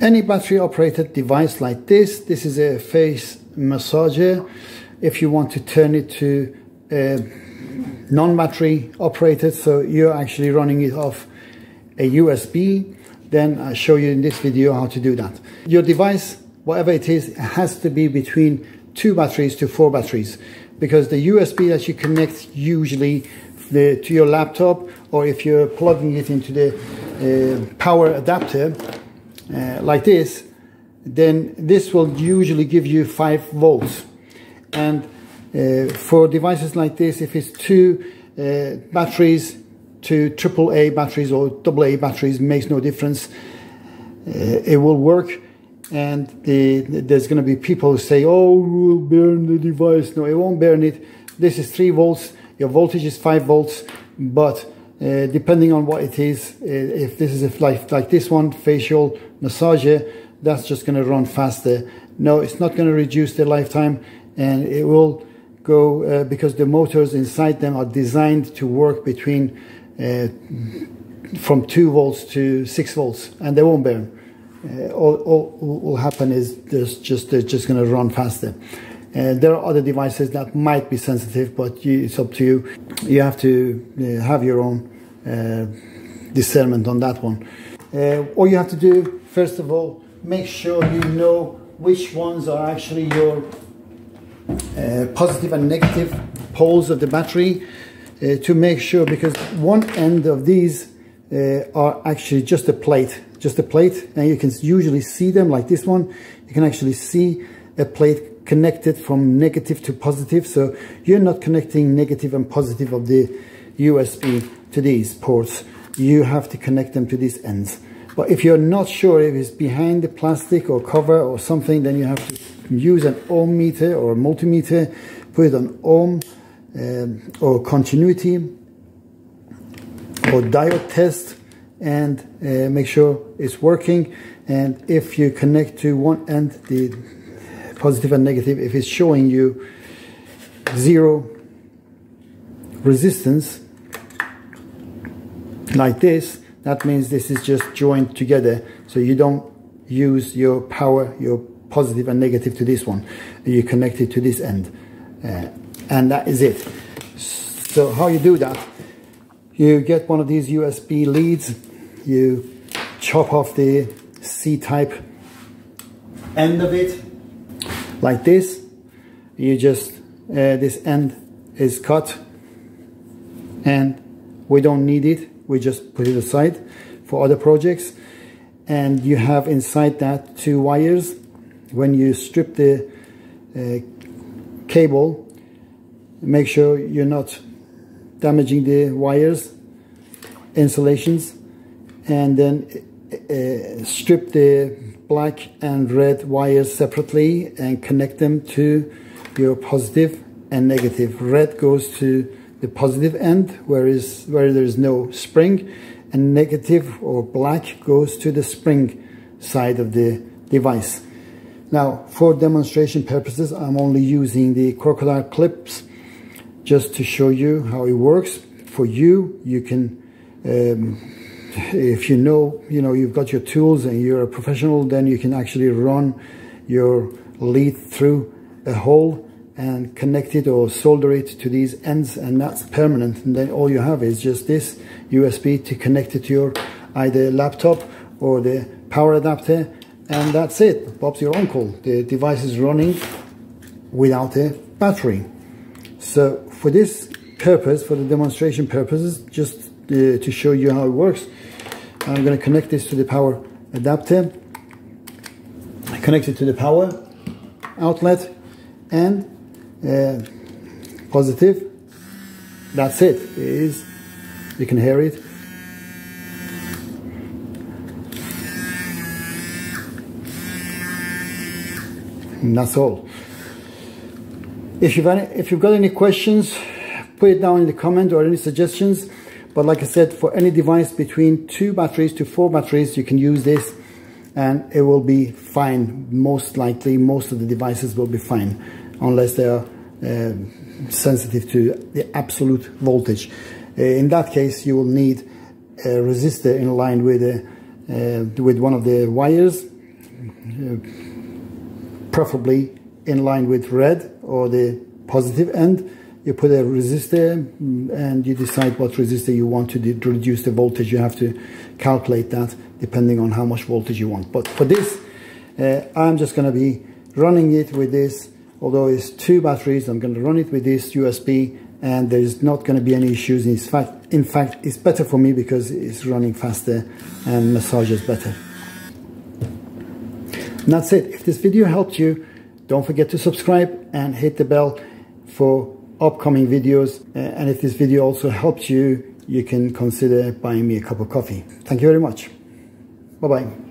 Any battery operated device like this, this is a face massager. If you want to turn it to a non-battery operated, so you're actually running it off a USB, then I'll show you in this video how to do that. Your device, whatever it is, has to be between two batteries to four batteries because the USB that you connect usually the, to your laptop or if you're plugging it into the uh, power adapter uh, like this, then this will usually give you 5 volts. And uh, for devices like this, if it's two uh, batteries, two AAA batteries or AA batteries, makes no difference. Uh, it will work and the, there's going to be people who say, oh, we'll burn the device. No, it won't burn it. This is 3 volts. Your voltage is 5 volts. But uh, depending on what it is, uh, if this is a, like, like this one, facial massager, that's just going to run faster. No, it's not going to reduce the lifetime and it will go uh, because the motors inside them are designed to work between uh, from 2 volts to 6 volts and they won't burn. Uh, all, all, will happen is there's just they're just going to run faster. Uh, there are other devices that might be sensitive, but you, it's up to you. You have to uh, have your own uh, discernment on that one. Uh, all you have to do, first of all, make sure you know which ones are actually your uh, positive and negative poles of the battery to make sure, because one end of these are actually just a plate just a plate and you can usually see them like this one you can actually see a plate connected from negative to positive so you're not connecting negative and positive of the USB to these ports you have to connect them to these ends. But if you're not sure if it's behind the plastic or cover or something then you have to use an ohm meter or a multimeter put it on ohm um, or continuity or diode test and uh, make sure it's working. And if you connect to one end the positive and negative if it's showing you zero resistance like this that means this is just joined together. So you don't use your power your positive and negative to this one. You connect it to this end. Uh, and that is it. So how you do that? You get one of these USB leads. You chop off the C-type end of it like this. You just uh, this end is cut and we don't need it we just put it aside for other projects and you have inside that two wires when you strip the uh, cable make sure you're not damaging the wires insulations and then uh, strip the black and red wires separately and connect them to your positive and negative. Red goes to the positive end where is where there is no spring and negative or black goes to the spring side of the device. Now for demonstration purposes I'm only using the crocodile clips just to show you how it works. For you, you can um, if you know, you know, you've got your tools and you're a professional, then you can actually run your lead through a hole and connect it or solder it to these ends and that's permanent. And then all you have is just this USB to connect it to your either laptop or the power adapter and that's it. Bob's your uncle. The device is running without a battery. So for this purpose, for the demonstration purposes, just uh, to show you how it works, I'm going to connect this to the power adapter connect it to the power outlet and uh, positive. That's it. it is. You can hear it. And that's all. If you've any, if you've got any questions put it down in the comment or any suggestions. But like I said, for any device between two batteries to four batteries, you can use this and it will be fine. Most likely, most of the devices will be fine unless they are uh, sensitive to the absolute voltage. Uh, in that case, you will need a resistor in line with, uh, uh with one of the wires preferably in line with red or the positive end. You put a resistor mm, and you decide what resistor you want to reduce the voltage. You have to calculate that depending on how much voltage you want. But for this, uh, I'm just going to be running it with this, although it's two batteries, I'm going to run it with this USB and there's not going to be any issues. In fact, in fact, it's better for me because it's running faster and massages better. And that's it. If this video helped you, don't forget to subscribe and hit the bell for upcoming videos. Uh, and if this video also helped you, you can consider buying me a cup of coffee. Thank you very much. Bye-bye.